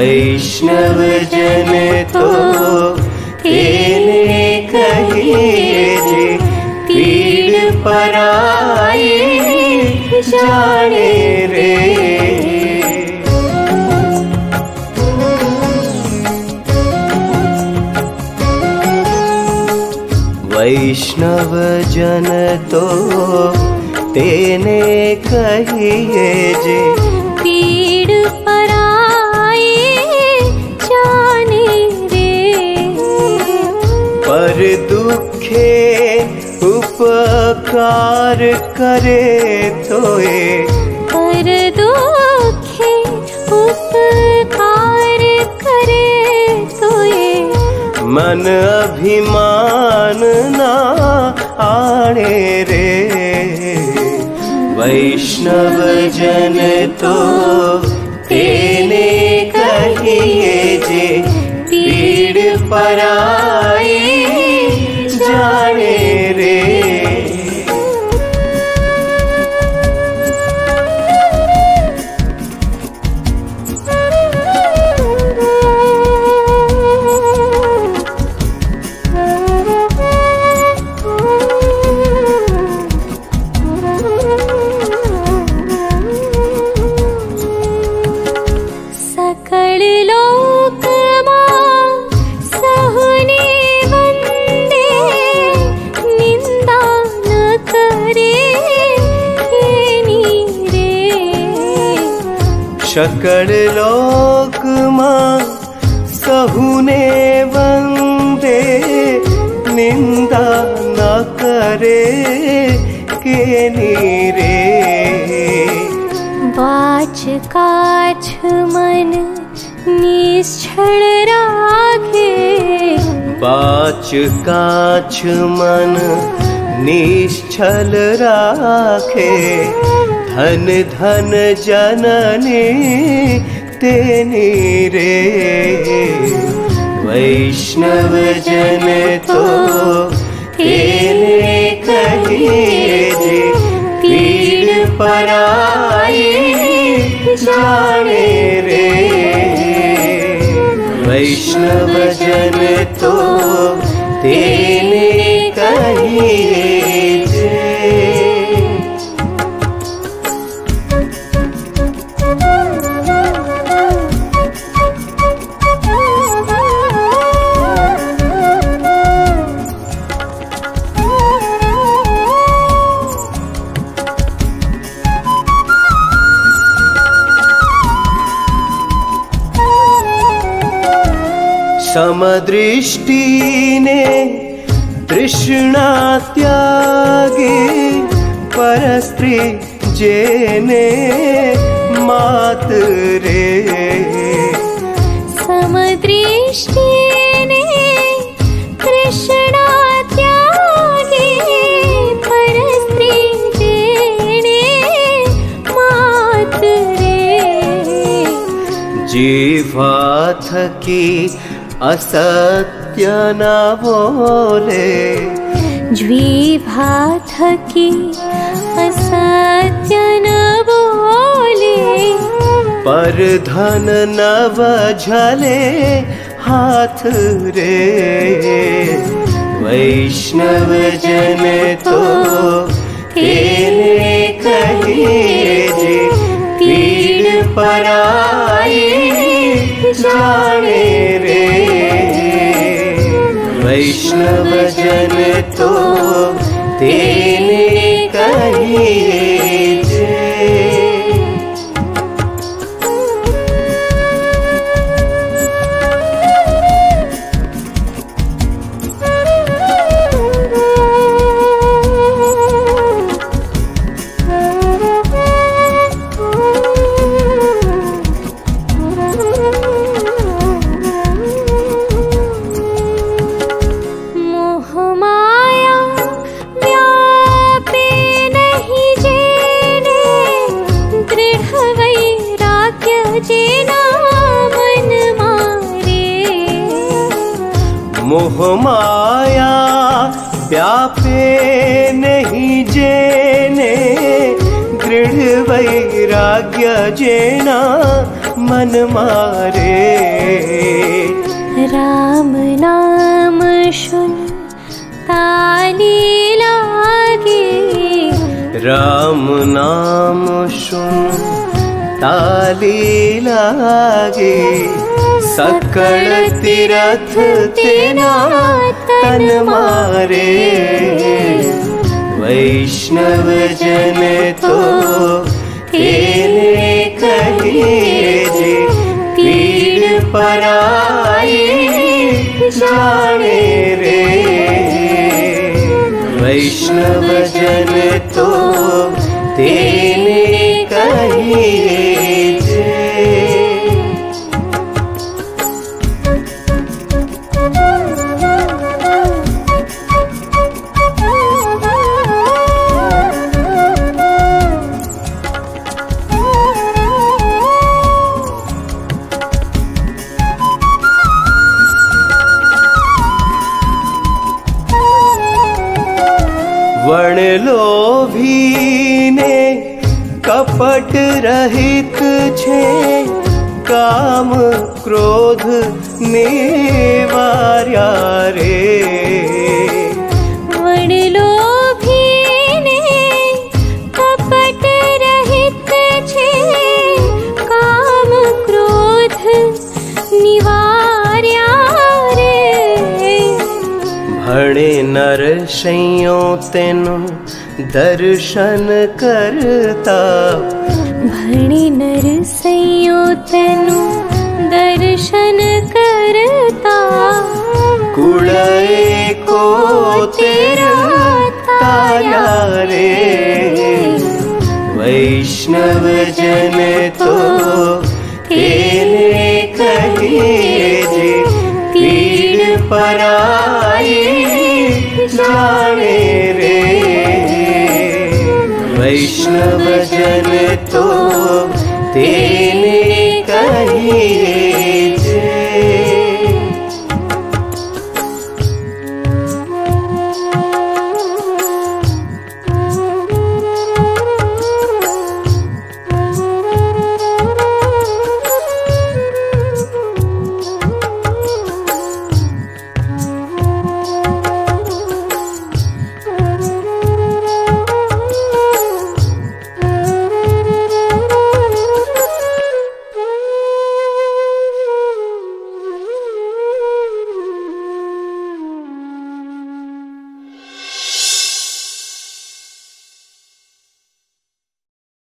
वैष्णव जन तो तेने कहिए जे पीड़ जाने रे। वैष्णव जन तो तेने कहिए जे पीड़ दुखे उपकार करे तोए। पर दुखे उपकार करे तोए। मन अभिमान ना आणे रे। वैष्णव जन तो तेने कहिए जे पीड़ पराई शकड़ लोक मां सहुने वंदे निंदा न करे के नीरे। बाच काछ मन निश्चल राखे। पाच काछ मन निश्चल राखे धन धन जननी रे। वैष्णव जन तो तेने पराई जाने रे। वैष्णव जन तो तेने कहिए समदृष्टि ने तृष्णा त्यागे परस्त्री जेने मात रे। समदृष्टि ने कृष्णा त्यागे परस्त्री जेणे मात रे असत्य न बोले। ज्वीभा थकी असत्य न बोले। पर धन नव झले हाथ रे। वैष्णव जन तो कहिए पीड़ पराई जाने। जन तो तेने कहिए मोह माया व्यापे नहीं जेने दृढ़ वैराग्य जेना मन मारे। राम नाम शुन ताली लागे। राम नाम सुन ताली लागे सकल तीरथ तेना तन मारे वैष्णव जन तो तेने कहिए पीड़ पराई जाने रे। वैष्णव जन तो तेने वण लोभीने कपट रहित छे काम क्रोध निवार्या रे नर नरस्ै तेनु दर्शन करता। भणि नरस्ै तेनु दर्शन करता। कुळे को तेरा कुळो रे। वैष्णव जन तो तेरे कहे जे पीड़ परा वैष्णव जनतो तेन